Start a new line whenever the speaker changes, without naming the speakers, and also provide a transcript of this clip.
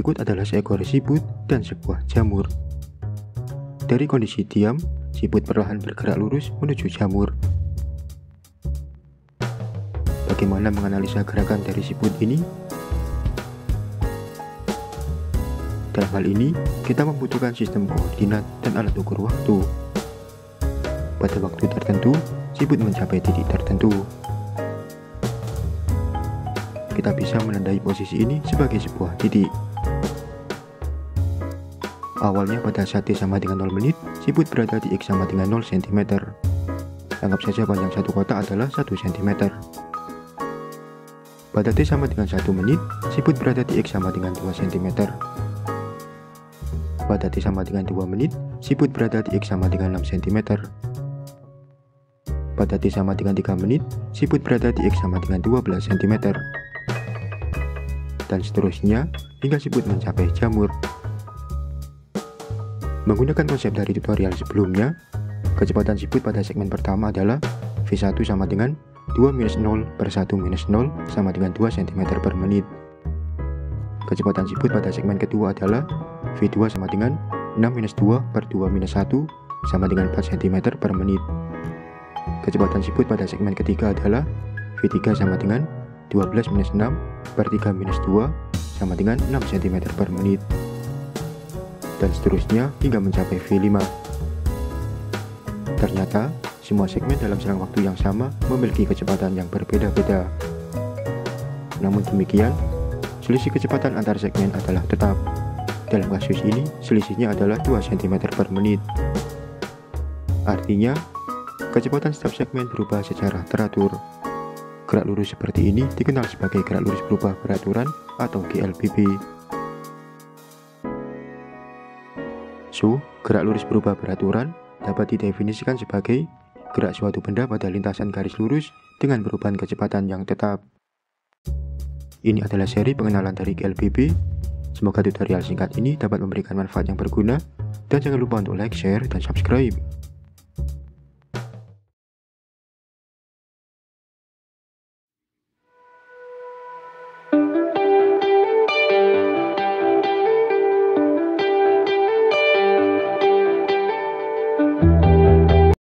Berikut adalah seekor siput dan sebuah jamur. Dari kondisi diam, siput perlahan bergerak lurus menuju jamur. Bagaimana menganalisa gerakan dari siput ini? Dalam hal ini, kita membutuhkan sistem koordinat dan alat ukur waktu. Pada waktu tertentu, siput mencapai titik tertentu. Kita bisa menandai posisi ini sebagai sebuah titik. Awalnya pada saat T sama dengan 0 menit, siput berada di X sama dengan 0 cm. Anggap saja panjang satu kotak adalah 1 cm. Pada T sama dengan 1 menit, siput berada di X sama dengan 2 cm. Pada T sama dengan 2 menit, siput berada di X sama dengan 6 cm. Pada T sama dengan 3 menit, siput berada di X sama dengan 12 cm. Dan seterusnya, hingga siput mencapai jamur. Menggunakan konsep dari tutorial sebelumnya, kecepatan siput pada segmen pertama adalah V1 sama dengan 2 minus 0 per 1 minus 0 sama dengan 2 cm per menit. Kecepatan siput pada segmen kedua adalah V2 sama dengan 6 minus 2 per 2 minus 1 sama dengan 4 cm per menit. Kecepatan siput pada segmen ketiga adalah V3 sama dengan 12 minus 6 per 3 minus 2 sama dengan 6 cm per menit dan seterusnya hingga mencapai V5. Ternyata, semua segmen dalam selang waktu yang sama memiliki kecepatan yang berbeda-beda. Namun demikian, selisih kecepatan antar segmen adalah tetap. Dalam kasus ini, selisihnya adalah 2 cm per menit. Artinya, kecepatan setiap segmen berubah secara teratur. Gerak lurus seperti ini dikenal sebagai gerak lurus berubah peraturan atau GLBB. Gerak lurus berubah beraturan dapat didefinisikan sebagai gerak suatu benda pada lintasan garis lurus dengan perubahan kecepatan yang tetap. Ini adalah seri pengenalan dari GLBB. Semoga tutorial singkat ini dapat memberikan manfaat yang berguna dan jangan lupa untuk like, share, dan subscribe.